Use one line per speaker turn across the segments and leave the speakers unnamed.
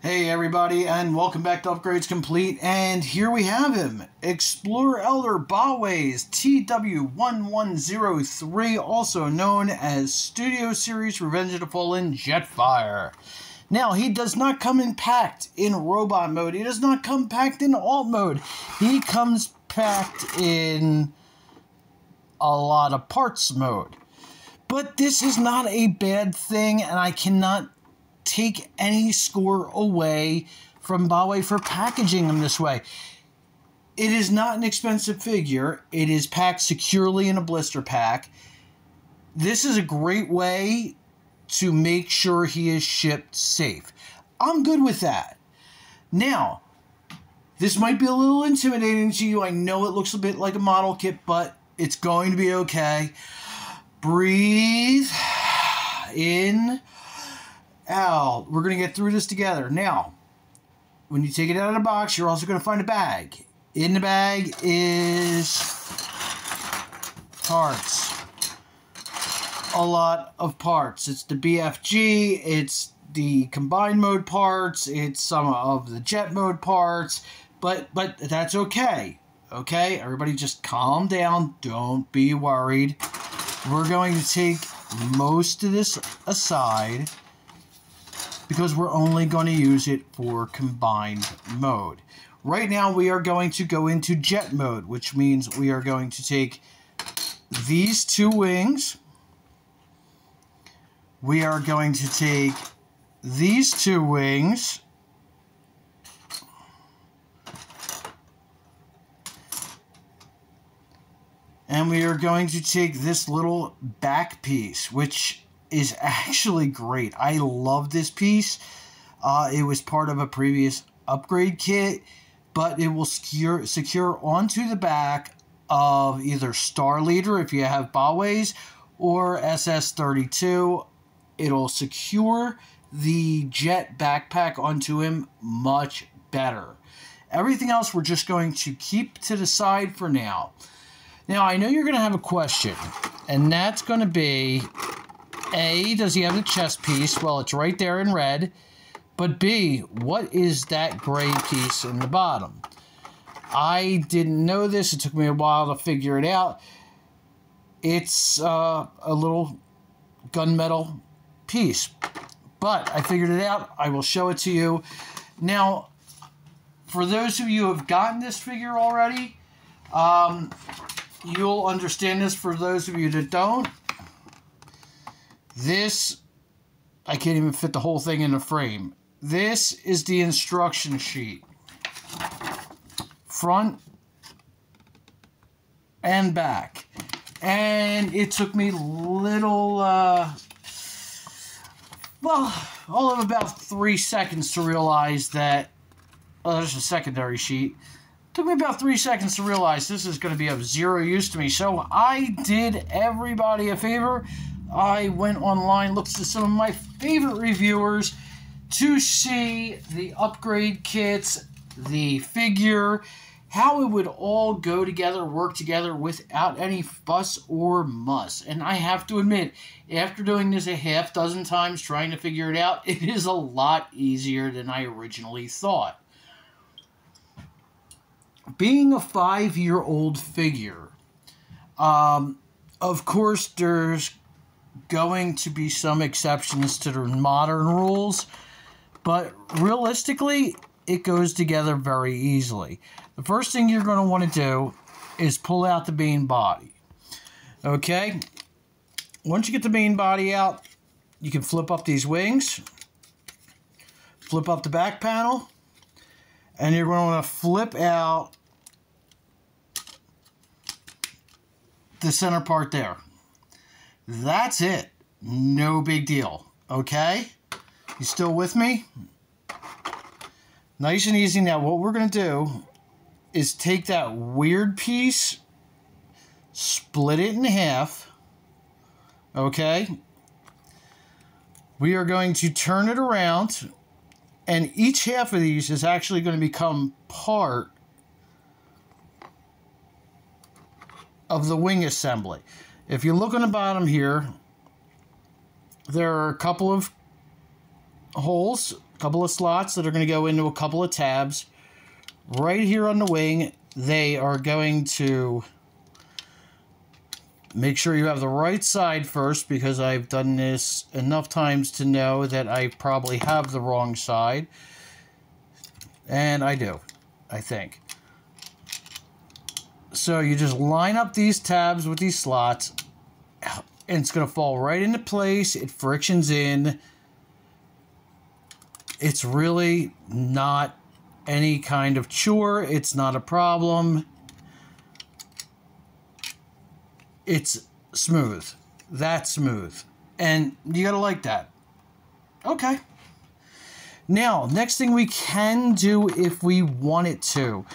Hey everybody, and welcome back to Upgrades Complete. And here we have him, Explorer Leader Baiwei's TW1103, also known as Studio Series Revenge of the Fallen Jetfire. Now, he does not come in packed in robot mode. He does not come packed in alt mode. He comes packed in a lot of parts mode. But this is not a bad thing, and I cannot take any score away from Baiwei for packaging them this way. It is not an expensive figure. It is packed securely in a blister pack. This is a great way to make sure he is shipped safe. I'm good with that. Now, this might be a little intimidating to you. I know it looks a bit like a model kit, but it's going to be okay. Breathe in out. We're going to get through this together. Now, when you take it out of the box, you're also going to find a bag. In the bag is parts. A lot of parts. It's the BFG, it's the combined mode parts, it's some of the jet mode parts, but but that's okay. Okay? Everybody just calm down. Don't be worried. We're going to take most of this aside because we're only going to use it for combined mode. Right now we are going to go into jet mode, which means we are going to take these two wings. We are going to take these two wings. And we are going to take this little back piece, which is actually great. I love this piece. Uh, it was part of a previous upgrade kit, but it will secure, secure onto the back of either Star Leader if you have Baiwei's or SS32. It'll secure the jet backpack onto him much better. Everything else we're just going to keep to the side for now. Now, I know you're going to have a question, and that's going to be a, does he have the chest piece? Well, it's right there in red. But B, what is that gray piece in the bottom? I didn't know this. It took me a while to figure it out. It's uh, a little gunmetal piece. But I figured it out. I will show it to you. Now, for those of you who have gotten this figure already, um, you'll understand this. For those of you that don't, this, I can't even fit the whole thing in a frame. This is the instruction sheet. Front and back. And it took me little, uh, well, all of about three seconds to realize that, oh, there's a secondary sheet. Took me about three seconds to realize this is going to be of zero use to me. So I did everybody a favor. I went online, looked at some of my favorite reviewers to see the upgrade kits, the figure, how it would all go together, work together without any fuss or muss. And I have to admit, after doing this a half dozen times trying to figure it out, it is a lot easier than I originally thought. Being a five year old figure, um, of course, there's going to be some exceptions to the modern rules, but realistically, it goes together very easily. The first thing you're going to want to do is pull out the main body. Okay? Once you get the main body out, you can flip up these wings, flip up the back panel, and you're going to want to flip out the center part there. That's it. No big deal. Okay? You still with me? Nice and easy. Now, what we're going to do is take that weird piece, split it in half. Okay? We are going to turn it around, and each half of these is actually going to become part of the wing assembly. If you look on the bottom here, there are a couple of holes a couple of slots that are going to go into a couple of tabs. Right here on the wing, they are going to make sure you have the right side first because I've done this enough times to know that I probably have the wrong side. And I do, I think. So you just line up these tabs with these slots and it's going to fall right into place. It frictions in. It's really not any kind of chore. It's not a problem. It's smooth. That's smooth. And you got to like that. Okay. Now, next thing we can do if we want it to,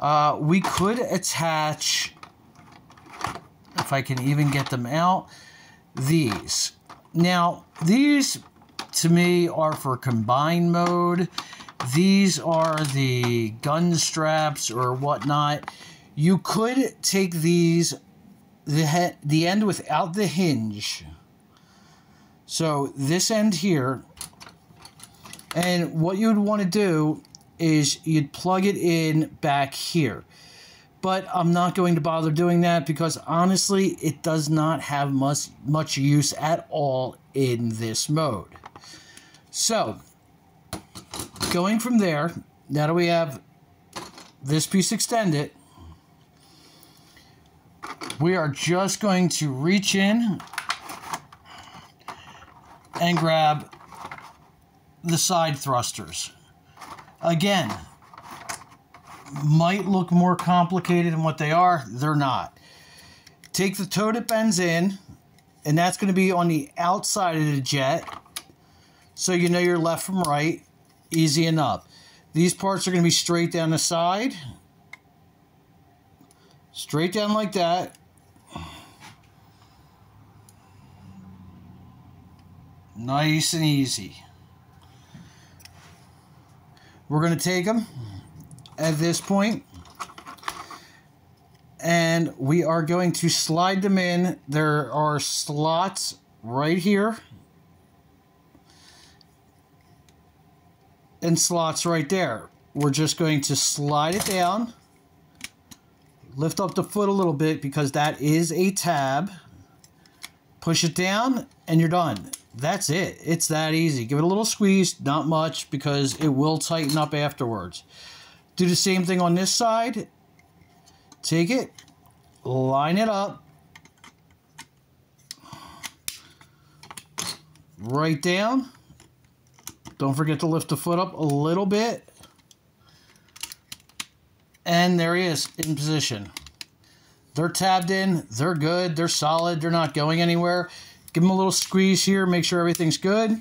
uh, we could attach if I can even get them out, these. Now, these to me are for combined mode. These are the gun straps or whatnot. You could take these, the, the end without the hinge. So this end here, and what you would want to do is you'd plug it in back here but I'm not going to bother doing that because honestly, it does not have much, much use at all in this mode. So, going from there, now that we have this piece extended, we are just going to reach in and grab the side thrusters. Again, might look more complicated than what they are. They're not. Take the toe that bends in, and that's going to be on the outside of the jet. So you know your left from right. Easy enough. These parts are going to be straight down the side. Straight down like that. Nice and easy. We're going to take them at this point. And we are going to slide them in. There are slots right here. And slots right there. We're just going to slide it down. Lift up the foot a little bit because that is a tab. Push it down and you're done. That's it. It's that easy. Give it a little squeeze, not much because it will tighten up afterwards. Do the same thing on this side. Take it, line it up. Right down. Don't forget to lift the foot up a little bit. And there he is in position. They're tabbed in. They're good. They're solid. They're not going anywhere. Give them a little squeeze here. Make sure everything's good.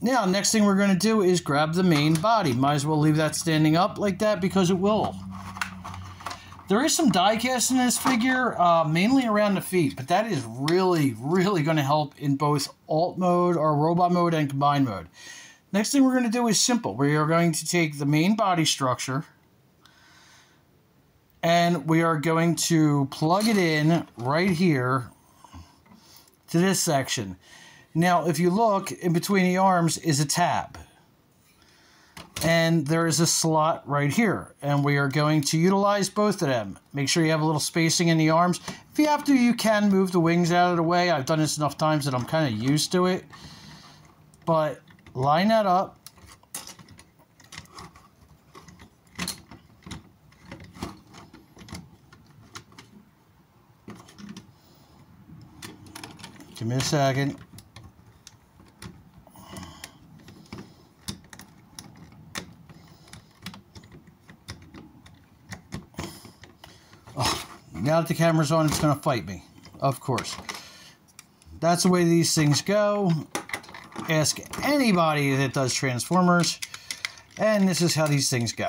Now, next thing we're going to do is grab the main body. Might as well leave that standing up like that because it will. There is some die cast in this figure, uh, mainly around the feet, but that is really, really going to help in both alt mode or robot mode and combined mode. Next thing we're going to do is simple. We are going to take the main body structure and we are going to plug it in right here to this section. Now, if you look, in between the arms is a tab. And there is a slot right here. And we are going to utilize both of them. Make sure you have a little spacing in the arms. If you have to, you can move the wings out of the way. I've done this enough times that I'm kind of used to it. But line that up. Give me a second. Oh, now that the camera's on, it's going to fight me. Of course. That's the way these things go. Ask anybody that does Transformers. And this is how these things go.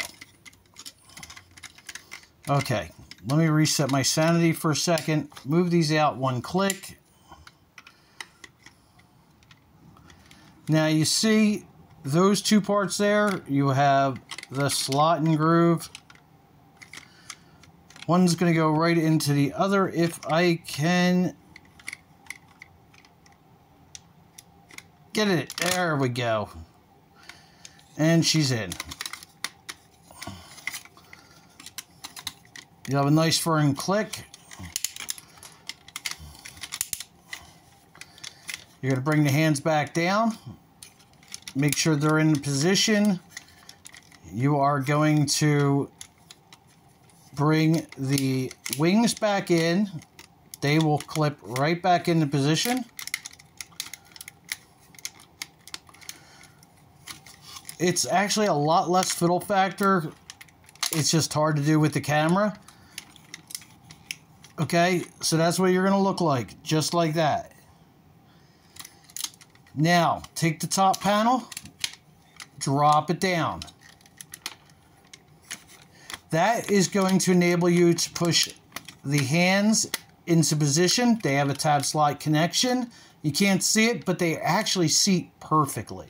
Okay, let me reset my sanity for a second. Move these out one click. Now you see those two parts there. You have the slot and groove One's going to go right into the other if I can get it. There we go. And she's in. You have a nice firm click. You're going to bring the hands back down. Make sure they're in position. You are going to bring the wings back in. They will clip right back into position. It's actually a lot less fiddle factor. It's just hard to do with the camera. Okay, so that's what you're going to look like, just like that. Now, take the top panel, drop it down. That is going to enable you to push the hands into position. They have a tab slot connection. You can't see it, but they actually seat perfectly.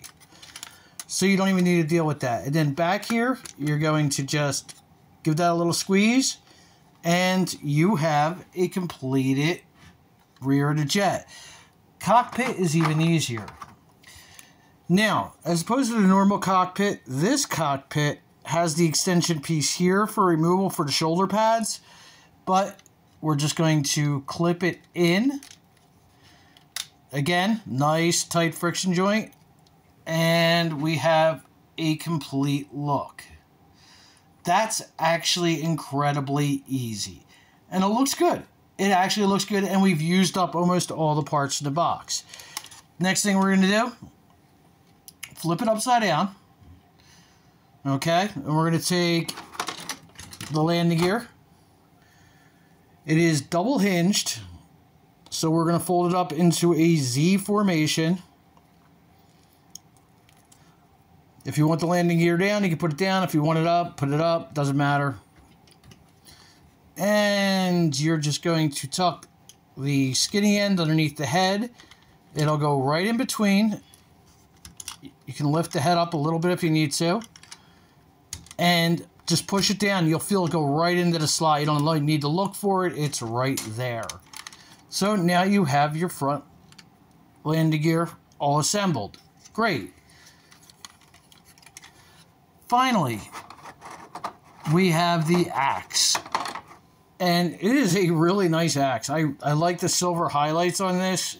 So you don't even need to deal with that. And then back here, you're going to just give that a little squeeze and you have a completed rear the jet. Cockpit is even easier. Now, as opposed to the normal cockpit, this cockpit has the extension piece here for removal for the shoulder pads, but we're just going to clip it in. Again, nice tight friction joint, and we have a complete look. That's actually incredibly easy. And it looks good. It actually looks good, and we've used up almost all the parts of the box. Next thing we're going to do, flip it upside down. Okay, and we're going to take the landing gear. It is double hinged, so we're going to fold it up into a Z formation. If you want the landing gear down, you can put it down. If you want it up, put it up. Doesn't matter. And you're just going to tuck the skinny end underneath the head. It'll go right in between. You can lift the head up a little bit if you need to. And just push it down. You'll feel it go right into the slot. You don't need to look for it. It's right there. So now you have your front landing gear all assembled. Great. Finally, we have the axe. And it is a really nice axe. I, I like the silver highlights on this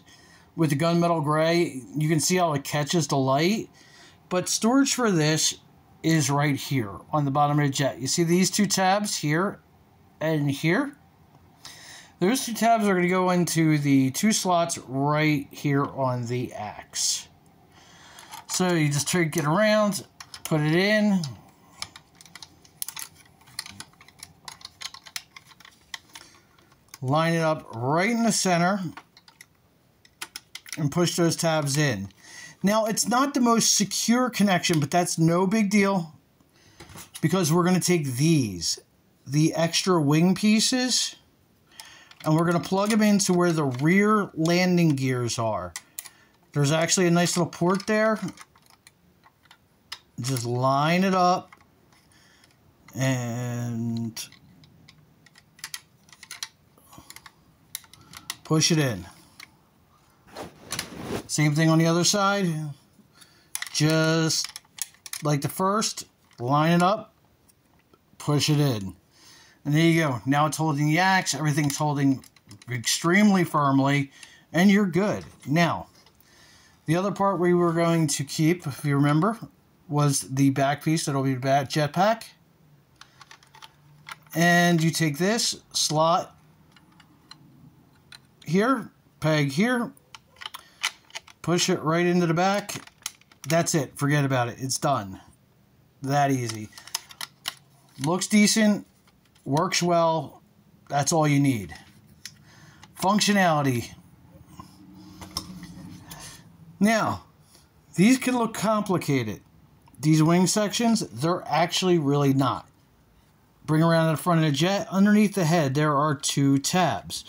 with the gunmetal gray. You can see how it catches the light. But storage for this is right here on the bottom of the jet. You see these two tabs here and here? Those two tabs are going to go into the two slots right here on the axe. So you just take it around, put it in. Line it up right in the center and push those tabs in. Now, it's not the most secure connection, but that's no big deal because we're going to take these, the extra wing pieces, and we're going to plug them into where the rear landing gears are. There's actually a nice little port there just line it up and push it in. Same thing on the other side. Just like the first, line it up, push it in. And there you go. Now it's holding the axe. Everything's holding extremely firmly. And you're good. Now, the other part we were going to keep, if you remember, was the back piece that'll be the jetpack. And you take this slot here, peg here, push it right into the back. That's it. Forget about it. It's done. That easy. Looks decent, works well. That's all you need. Functionality. Now, these can look complicated. These wing sections, they're actually really not. Bring around the front of the jet. Underneath the head, there are two tabs.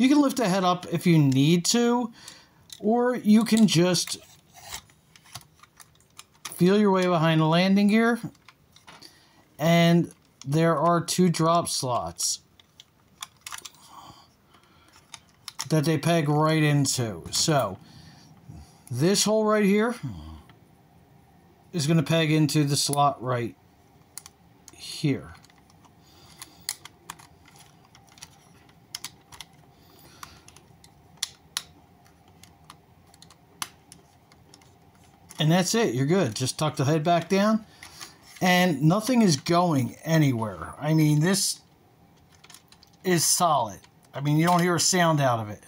You can lift the head up if you need to, or you can just feel your way behind the landing gear. And there are two drop slots that they peg right into. So, this hole right here is going to peg into the slot right here. And that's it. You're good. Just tuck the head back down. And nothing is going anywhere. I mean, this is solid. I mean, you don't hear a sound out of it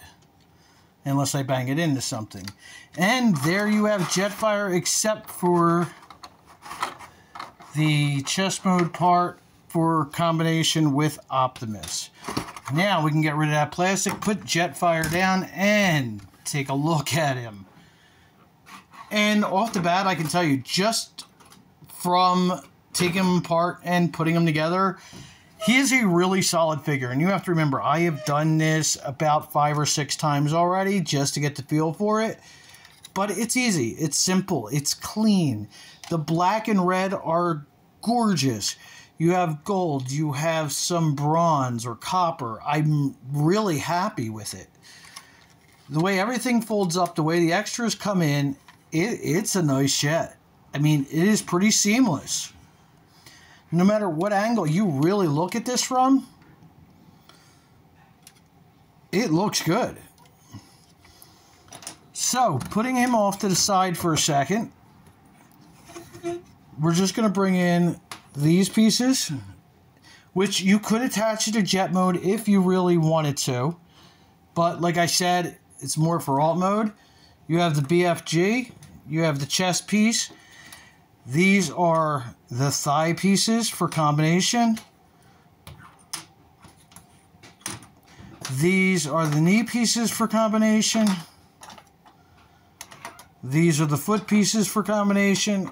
unless I bang it into something. And there you have Jetfire, except for the chest mode part for combination with Optimus. Now we can get rid of that plastic, put Jetfire down, and take a look at him. And off the bat, I can tell you, just from taking them apart and putting them together, he is a really solid figure. And you have to remember, I have done this about five or six times already just to get the feel for it. But it's easy, it's simple, it's clean. The black and red are gorgeous. You have gold, you have some bronze or copper. I'm really happy with it. The way everything folds up, the way the extras come in, it, it's a nice jet. I mean, it is pretty seamless. No matter what angle you really look at this from, it looks good. So, putting him off to the side for a second, we're just going to bring in these pieces, which you could attach to jet mode if you really wanted to. But like I said, it's more for alt mode. You have the BFG, you have the chest piece. These are the thigh pieces for combination. These are the knee pieces for combination. These are the foot pieces for combination.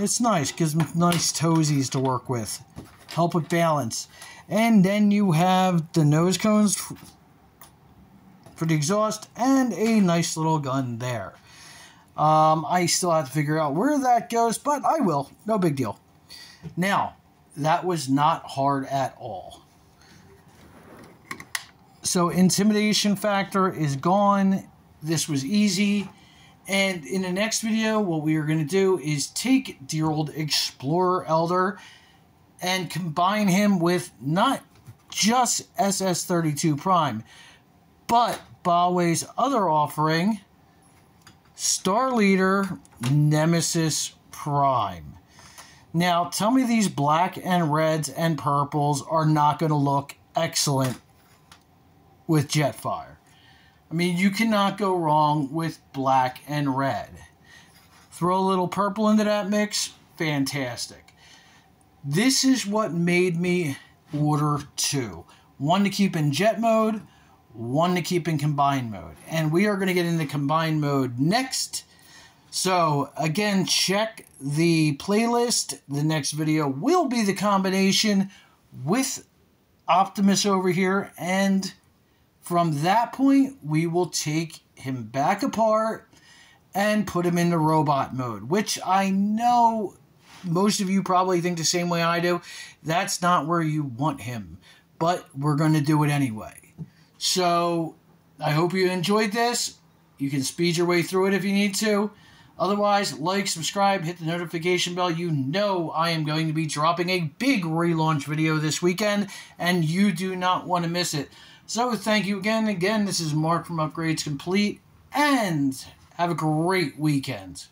It's nice, gives them nice toesies to work with. Help with balance. And then you have the nose cones for the exhaust and a nice little gun there. Um, I still have to figure out where that goes, but I will. No big deal. Now, that was not hard at all. So, intimidation factor is gone. This was easy. And in the next video, what we are going to do is take dear old Explorer Leader and combine him with not just SS-32 Prime, but Baiwei's other offering, Star Leader Nemesis Prime. Now, tell me these black and reds and purples are not going to look excellent with Jetfire. I mean, you cannot go wrong with black and red. Throw a little purple into that mix, fantastic. This is what made me order two. One to keep in jet mode, one to keep in combined mode. And we are going to get into combined mode next. So, again, check the playlist. The next video will be the combination with Optimus over here and from that point, we will take him back apart and put him into robot mode, which I know most of you probably think the same way I do. That's not where you want him, but we're going to do it anyway. So I hope you enjoyed this. You can speed your way through it if you need to. Otherwise, like, subscribe, hit the notification bell. You know I am going to be dropping a big relaunch video this weekend, and you do not want to miss it. So thank you again. Again, this is Mark from Upgrades Complete, and have a great weekend.